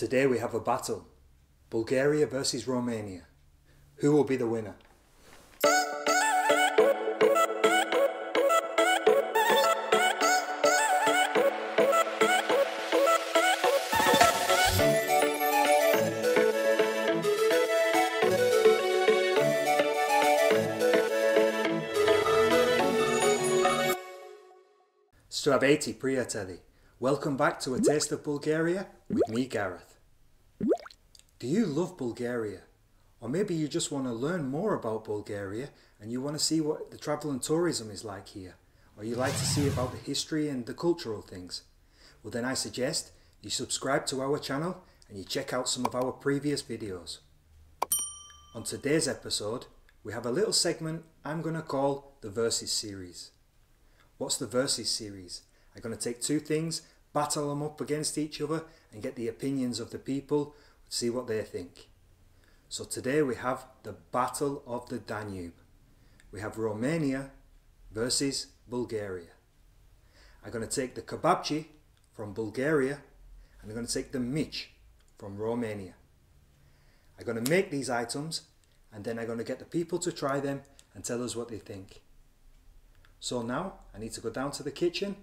Today we have a battle Bulgaria versus Romania. Who will be the winner? Straveti Priateli. Welcome back to A Taste of Bulgaria with me, Gareth. Do you love Bulgaria? Or maybe you just want to learn more about Bulgaria and you want to see what the travel and tourism is like here. Or you like to see about the history and the cultural things. Well then I suggest you subscribe to our channel and you check out some of our previous videos. On today's episode, we have a little segment I'm going to call the Versus series. What's the Versus series? I'm going to take two things, battle them up against each other and get the opinions of the people, see what they think. So today we have the Battle of the Danube. We have Romania versus Bulgaria. I'm going to take the kebapche from Bulgaria and I'm going to take the mici from Romania. I'm going to make these items and then I'm going to get the people to try them and tell us what they think. So now I need to go down to the kitchen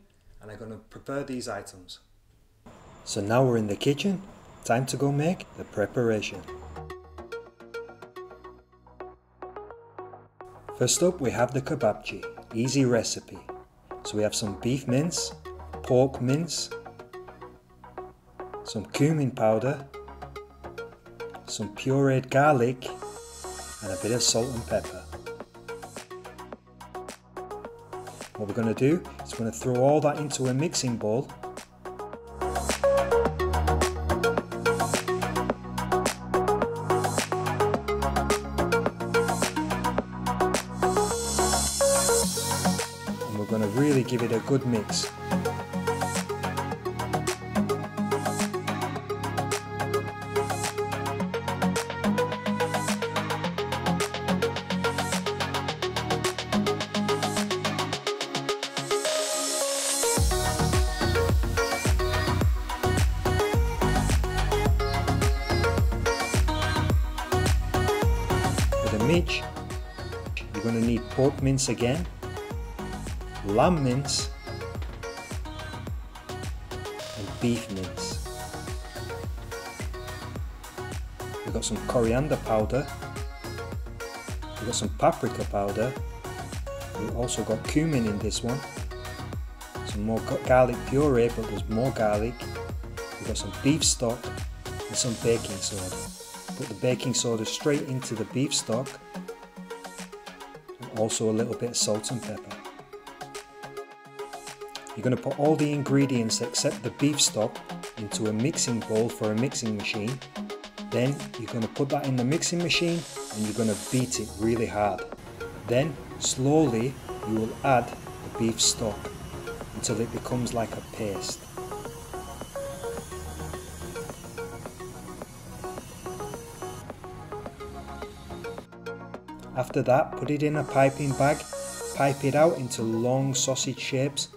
and I'm going to prepare these items. So now we're in the kitchen, time to go make the preparation. First up we have the kebapche, easy recipe. So we have some beef mince, pork mince, some cumin powder, some pureed garlic and a bit of salt and pepper. What we're going to do is we're going to throw all that into a mixing bowl going to really give it a good mix. Mici, you're going to need pork mince again, lamb mince, and beef mince. We've got some coriander powder, we've got some paprika powder, we've also got cumin in this one, some more garlic puree but there's more garlic, we've got some beef stock and some baking soda. Put the baking soda straight into the beef stock and also a little bit of salt and pepper. You're going to put all the ingredients except the beef stock into a mixing bowl for a mixing machine. Then you're going to put that in the mixing machine and you're going to beat it really hard. Then slowly you will add the beef stock until it becomes like a paste. After that, put it in a piping bag, pipe it out into long sausage shapes,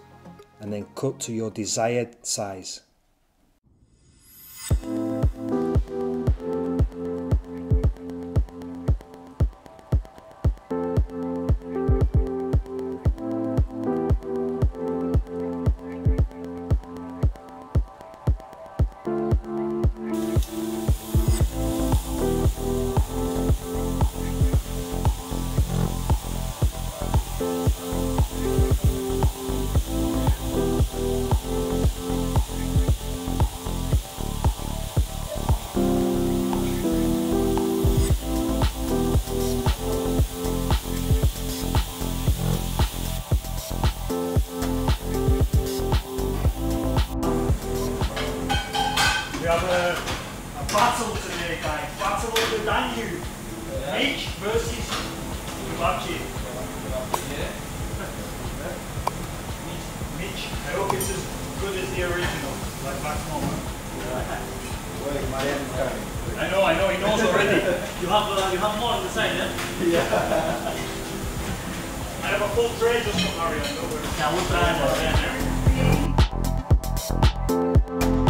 and then cut to your desired size. We have a, a battle today, guys. Battle of the Danube. H versus Kebapche. Mitch, I hope it's as good as the original, like back home. I know, I know, he knows already. You have uh, you have more on the side, yeah? I have a full tray just for Mario. Yeah, we'll try it. Yeah,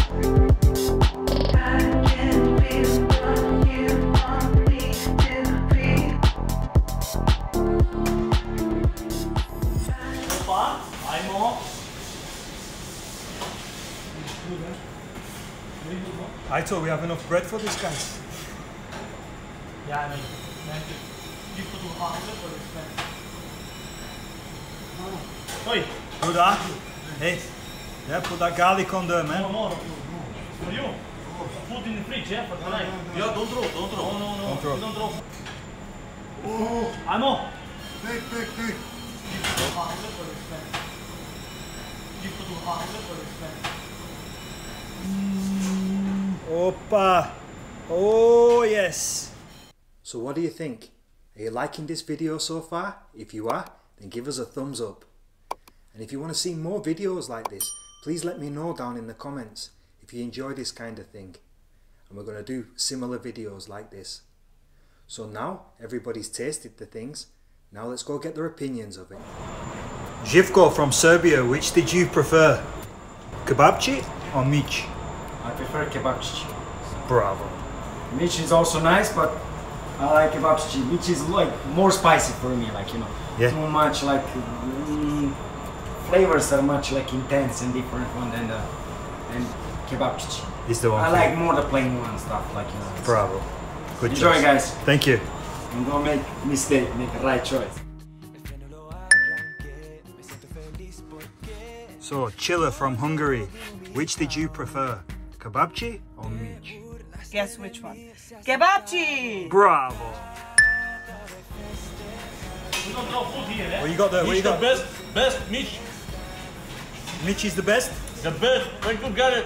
I thought we have enough bread for this guys. Yani bence you put a hundred for expensive. Oi, Good, huh? Hey, yeah, put that garlic on there, man. more, more. For you. Put in the fridge, yeah, for tonight. Yeah, don't throw, don't throw. No, no, no. Don't throw. You don't throw. I know. Big, big, big. You put a hundred for expensive. You put a hundred for this expensive. Opa! Oh, yes! So what do you think? Are you liking this video so far? If you are, then give us a thumbs up. And if you want to see more videos like this, please let me know down in the comments if you enjoy this kind of thing. And we're going to do similar videos like this. So now everybody's tasted the things, now let's go get their opinions of it. Živko from Serbia, which did you prefer? Kebapche or Mici? I prefer kebapche. Bravo. Mici is also nice, but I like kebapche. which is like more spicy for me, like you know, Yeah. too much like mm, flavors are much like intense and different one than the and kebapche. Is the one I like more the plain one stuff, like you know. Bravo. Good Enjoy, choice. guys, Thank you. and don't make mistake, make the right choice. So, Csilla from Hungary, which did you prefer? Kebapche or Mici? Guess which one? Kebapche! Bravo. We don't throw food here, eh? What you got there? What you Mitch the best, best Mitch. Mici is the best? The best. When you get it.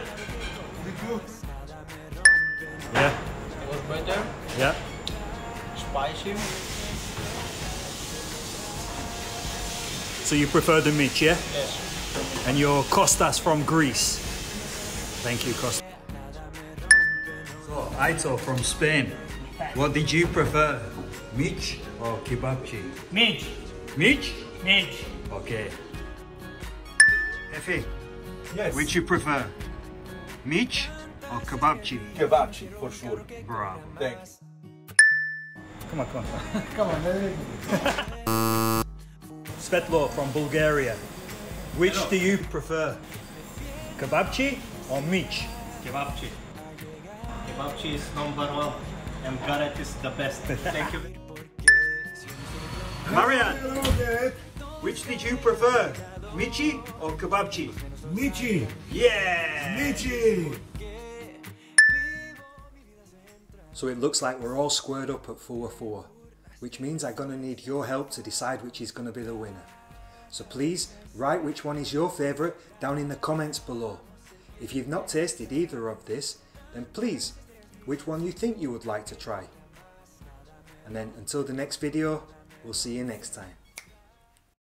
Yeah. It was better, Yeah. spicy. So you prefer the Mici, yeah? Yes. And you're Kostas from Greece. Thank you, Kostas. So, Aito from Spain. What did you prefer? Mici or kebapche? Mitch, Mici? Mitch. Okay. Efe, Yes. which you prefer? Mici or kebapche? Kebapche, for sure. Bravo. Thanks. Come on, come on. come on, Svetlo from Bulgaria. Which do you prefer? Kebapche or Mici? Kebapche. Kebapche is number one. And Gareth is the best. Thank you. Marian, which did you prefer? Michi or kebapche? Michi. Yeah! Michi. So it looks like we're all squared up at 4-4, which means I'm going to need your help to decide which is going to be the winner. So please write which one is your favourite down in the comments below. If you've not tasted either of this, then please, which one you think you would like to try. And then until the next video, we'll see you next time.